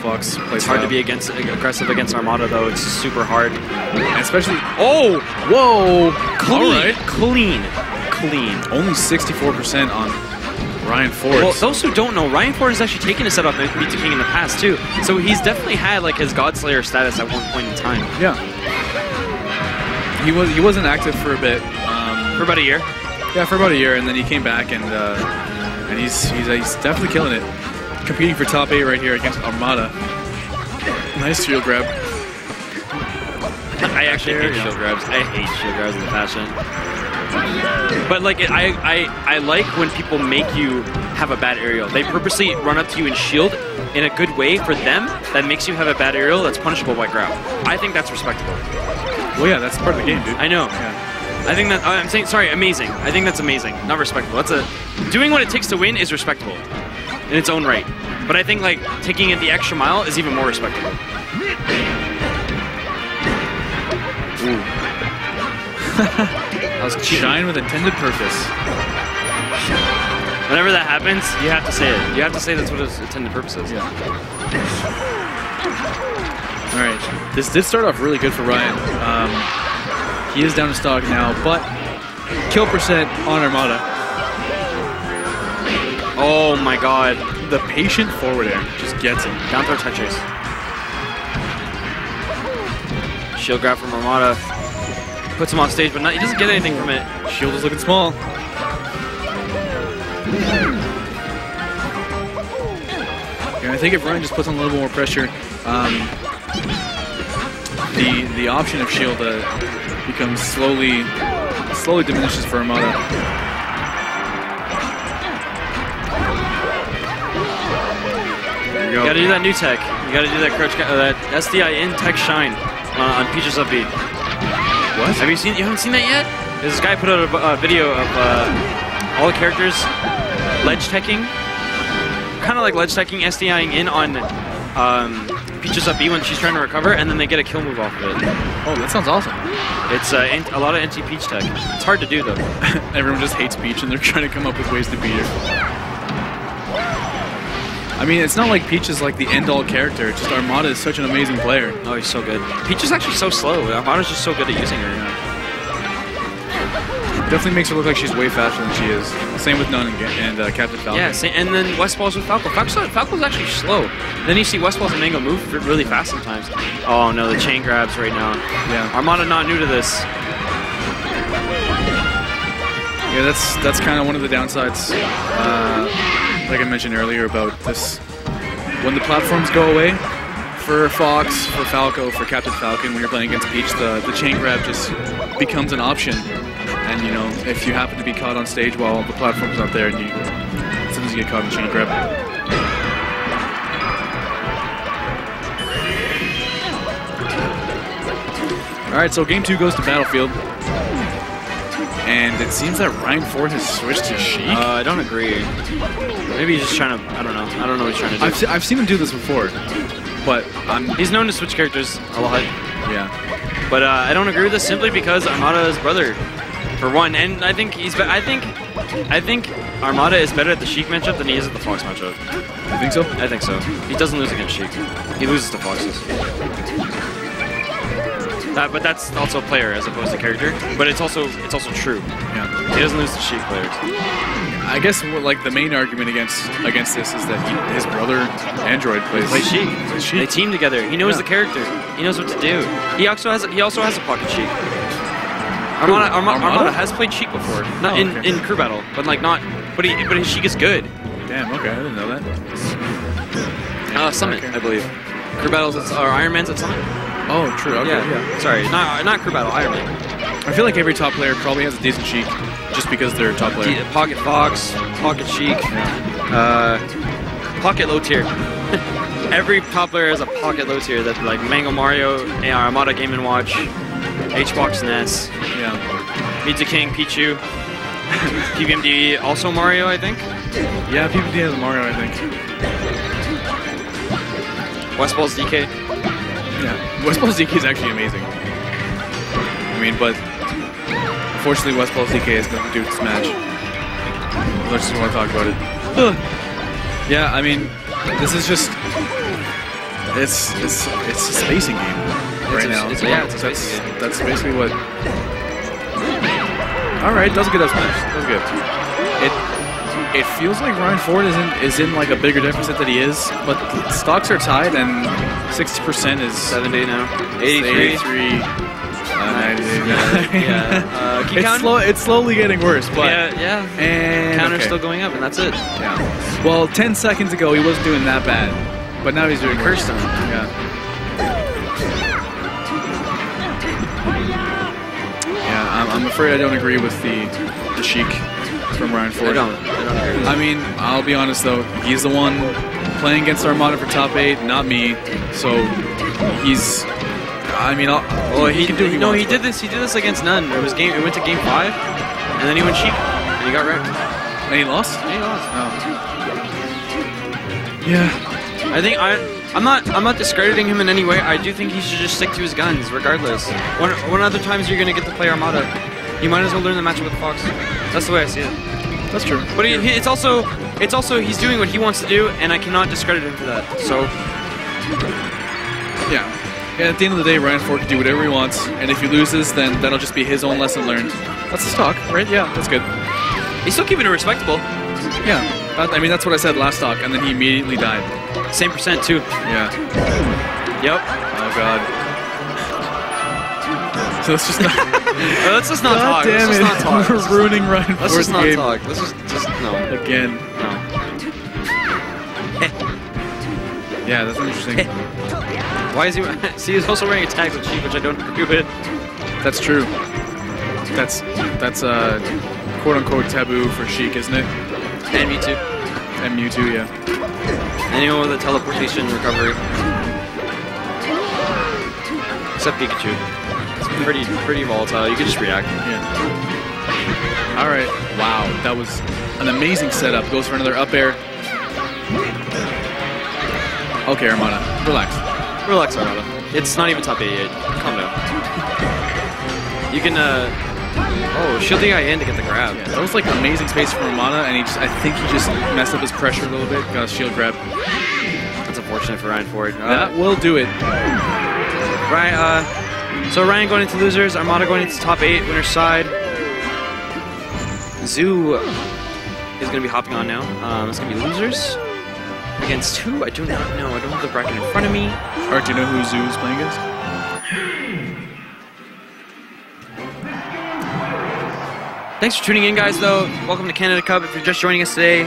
Fox plays It's hard to be against aggressive against Armada though. It's super hard. especially. Oh, Whoa! clean, right. clean, clean. Only 64% on Ryan Ford. Well, those who don't know, Ryan Ford has actually taken a set up in Mew2King in the past too. So he's definitely had like his Godslayer status at one point in time. yeah. He was he wasn't active for a bit. Um, For about a year. yeah, for about a year, and then he came back, and uh, and he's he's, he's definitely killing it. Competing for top eight right here against Armada. Nice shield grab. I actually hate shield grabs. I hate shield grabs in the fashion. But like I, I I like when people make you have a bad aerial. They purposely run up to you and shield in a good way for them that makes you have a bad aerial that's punishable by grab. I think that's respectable. Well, yeah, that's part of the game, dude. I know. Yeah. I think that oh, I'm saying sorry, amazing. I think that's amazing. Not respectable. That's a doing what it takes to win is respectable in its own right. But I think like taking it the extra mile is even more respectable. That was cheating. Shine with intended purpose. Whenever that happens, you have to say it. You have to say that's what its intended purpose is. Yeah. All right. This did start off really good for Ryan. Um, he is down to stock now, but kill percent on Armada. Oh my god. The patient forward air just gets him. Down throw touch. Shield grab from Armada. Puts him off stage, but not, he doesn't get anything from it. Shield is looking small. Yeah, I think if Ryan just puts on a little more pressure, um, the the option of shield uh, becomes slowly slowly diminishes for Armada. You You gotta do that new tech. You gotta do that crouch, uh, that SDI in tech shine uh, on Peaches Up. What? Have you seen? You haven't seen that yet? This guy put out a uh, video of uh, all the characters ledge teching, kind of like ledge teching, SDIing in on um, Peaches Up B when she's trying to recover, and then they get a kill move off of it. Oh, that sounds awesome. It's uh, a lot of anti Peach tech. It's hard to do though. Everyone just hates Peach and they're trying to come up with ways to beat her. I mean, it's not like Peach is like the end-all character. It's just Armada is such an amazing player. Oh, he's so good. Peach is actually so slow. Armada's just so good at using her. Definitely makes her look like she's way faster than she is. Same with n0ne and, and uh, Captain Falcon. Yeah, sa- and then Westballz with Falco. Falco's, Falco's actually slow. Then you see Westballz and Mango move really fast sometimes. Oh no, the chain grabs right now. Yeah. Armada not new to this. Yeah, that's that's kind of one of the downsides. Uh, like I mentioned earlier about this, when the platforms go away for Fox, for Falco, for Captain Falcon, when you're playing against Peach, the the chain grab just becomes an option. And you know, if you happen to be caught on stage while the platform's not there, and you sometimes you get caught in chain grab. All right, so game two goes to Battlefield. And it seems that Ryan Ford has switched to Sheik. Uh, I don't agree. Maybe he's just trying to. I don't know. I don't know what he's trying to do. I've, se- I've seen him do this before, but I'm he's known to switch characters a lot, yeah. but uh, I don't agree with this simply because Armada is brother, for one, and I think he's. I think. I think Armada is better at the Sheik matchup than he is at the Fox matchup. You think so? I think so. He doesn't lose against Sheik. He loses to Foxes. That, but that's also a player as opposed to character. But it's also it's also true. Yeah. He doesn't lose to Sheik players. I guess what, like the main argument against against this is that he, his brother Android plays Play Sheik. plays They team together. He knows Yeah. the character. He knows what to do. He also has he also has a pocket Sheik. Armada, Arma- Armada? Armada has played Sheik before, not Oh, in, okay. in crew battle, but like not. But he but his Sheik is good. Damn. Okay, I didn't know that. Uh, Summit, I believe. Crew battles at, or Iron Man's at Summit. Oh, true. Okay, yeah. yeah. Sorry, not not crew battle. Iron Man. I feel like every top player probably has a decent Sheik, just because they're a top player. D- Pocket Fox, Pocket Sheik, uh, Pocket Low Tier. Every top player has a Pocket Low Tier That's like Mango Mario, Armada Game and Watch, H-Box Ness, Yeah. The King, Pichu, PPMD, also Mario, I think. Yeah, PPMD has Mario, I think. Westballz DK. Yeah. West Westballz DK is actually amazing. I mean, but unfortunately, West Westballz DK is going to do this match. I just want to talk about it. yeah, I mean, this is just It's it's it's a spacing game right a- now. it's- yeah, it's a that's game. that's basically what. All right, does good up smash. Does good. It it feels like Ryan Ford is in is in like a bigger deficit that he is, but stocks are tied and sixty percent is 70 now. 83. 83 uh, 98. Yeah. Uh, it's slow. It's slowly getting worse, but yeah, yeah. and Counter's okay. still going up, and that's it. Yeah. Well, 10 seconds ago he wasn't doing that bad, but now he's doing. Cursed him. Yeah. Yeah, I'm, I'm afraid I don't agree with the the Sheik from Ryan I Ford. don't. I don't agree I mean, I'll be honest though, he's the one playing against Armada for top eight, not me. So he's. I mean, I'll, Well, he, can do he no, wants, he did this. He did this against n0ne. It was game. It went to game five, and then he went Sheik, and he got wrecked. And he lost. And he lost. Oh. Yeah. I think I. I'm not. I'm not discrediting him in any way. I do think he should just stick to his guns, regardless. When, when other times you're gonna get to play Armada, you might as well learn the matchup with Fox. That's the way I see it. That's true. But he, he, it's also, it's also he's doing what he wants to do, and I cannot discredit him for that. So Yeah. Yeah, at the end of the day, Ryan Ford can do whatever he wants, and if he loses, then that'll just be his own lesson learned. That's the talk, right? Yeah, that's good. he's still keeping it respectable. Yeah. I mean, that's what I said last talk, and then he immediately died. Same percent too. Yeah. Yep. Oh, God. So let's just not. Let's just not God talk. damn let's it. just not talk. We're Let's just- ruining Ryan Let's just not game. talk. Let's just, just no, Again. no. Yeah, that's interesting. Why is he? See, he's also wearing a tag with Sheik, which I don't agree with. that's true. That's, that's uh, quote unquote taboo for Sheik, isn't it? And Mewtwo. And Mewtwo, yeah. Anyone with a teleportation recovery, except Pikachu. Pretty, pretty volatile. You can just react. Yeah. All right. Wow, that was an amazing setup. Goes for another up air. Okay, Armada, relax. Relax, Armada. It's not even top 8 yet. Calm down. You can, uh... Oh, shield the guy in to get the grab. Yeah, that was like amazing space for Armada, and he just—I think he just messed up his pressure a little bit. Got a shield grab. That's unfortunate for Ryan Ford. Uh, That will do it. Right, uh... So Ryan going into losers, Armada going into top 8, winner's side. Zoo is going to be hopping on now. Um, it's going to be losers. Against who? I do not know. I don't have the bracket in front of me. Art, do you know who Zoo is playing against? Thanks for tuning in, guys, though. Welcome to Canada Cup. If you're just joining us today,